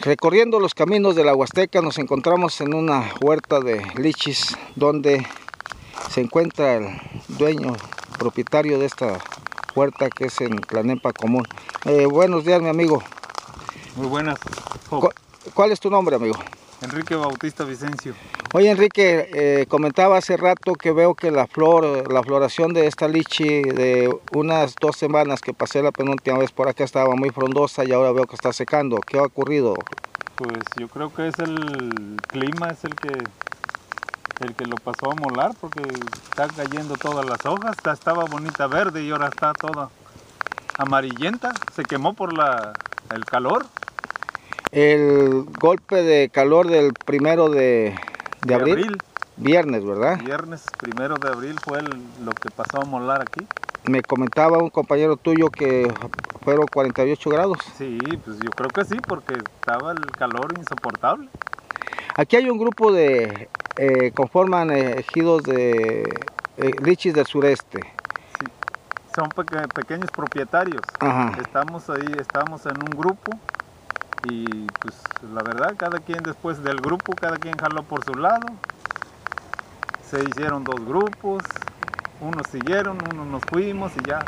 Recorriendo los caminos de la Huasteca nos encontramos en una huerta de lichis donde se encuentra el dueño, propietario de esta huerta que es en Tlanempa Común. Eh, buenos días mi amigo. Muy buenas. ¿Cu ¿Cuál es tu nombre amigo? Enrique Bautista Vicencio. Oye Enrique, eh, comentaba hace rato que veo que la flor, la floración de esta lichi de unas dos semanas que pasé la penúltima vez por acá estaba muy frondosa y ahora veo que está secando. ¿Qué ha ocurrido? Pues yo creo que es el clima, es el que el que lo pasó a molar porque está cayendo todas las hojas, ya estaba bonita verde y ahora está toda amarillenta, se quemó por la, el calor. El golpe de calor del primero de, de, De abril, abril. viernes, ¿verdad? Viernes primero de abril fue el- lo que pasó a molar aquí. Me comentaba un compañero tuyo que fueron 48 grados. Sí, pues yo creo que sí, porque estaba el calor insoportable. Aquí hay un grupo de, eh, conforman ejidos de eh, lichis del sureste. Son peque- pequeños propietarios. Ajá. Estamos ahí, estamos en un grupo y pues la verdad, cada quien después del grupo, cada quien jaló por su lado. Se hicieron dos grupos, unos siguieron, unos nos fuimos y ya.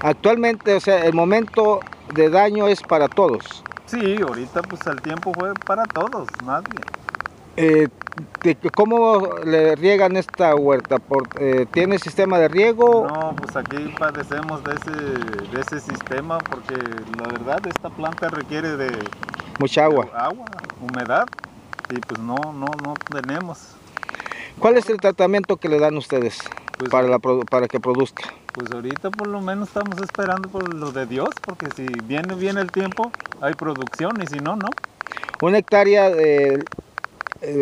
Actualmente, o sea, el momento de daño es para todos. Sí, ahorita pues el tiempo fue para todos, nadie. Eh, de- ¿Cómo le riegan esta huerta? Por, eh, ¿Tiene sistema de riego? No, pues aquí padecemos de ese, de ese sistema porque la verdad esta planta requiere de Mucha agua. agua, humedad y pues no, no, no tenemos. ¿Cuál es el tratamiento que le dan ustedes Pues, para, la, produ- para que produzca? Pues ahorita por lo menos estamos esperando por lo de Dios, porque si viene bien el tiempo, hay producción y si no, no. Una hectárea de eh,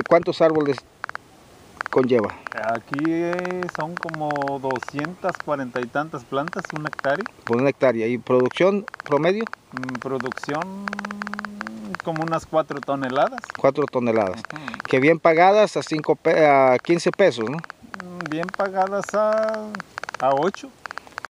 cuántos árboles conlleva. Aquí eh, son como 240 y tantas plantas, un hectárea. Por una hectárea. ¿Y producción promedio? Mm, Producción como unas 4 toneladas. 4 toneladas. Que bien pagadas a, cinco pe- a 15 pesos, ¿no? Mm, Bien pagadas a, a 8.